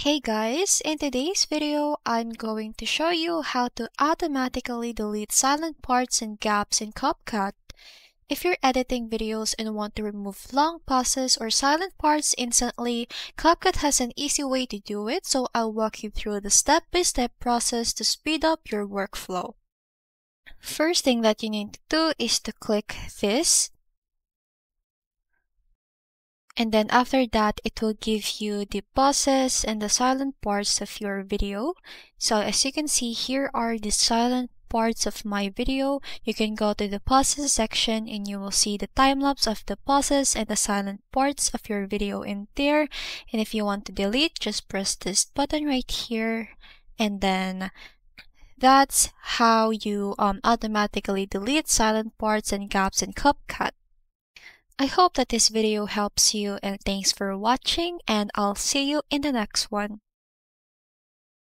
Hey guys, in today's video, I'm going to show you how to automatically delete silent parts and gaps in CapCut. If you're editing videos and want to remove long pauses or silent parts instantly, CapCut has an easy way to do it, so I'll walk you through the step-by-step -step process to speed up your workflow. First thing that you need to do is to click this and then after that, it will give you the pauses and the silent parts of your video. So as you can see, here are the silent parts of my video. You can go to the pauses section and you will see the time lapse of the pauses and the silent parts of your video in there. And if you want to delete, just press this button right here and then that's how you um, automatically delete silent parts and gaps in CapCut. I hope that this video helps you and thanks for watching and I'll see you in the next one.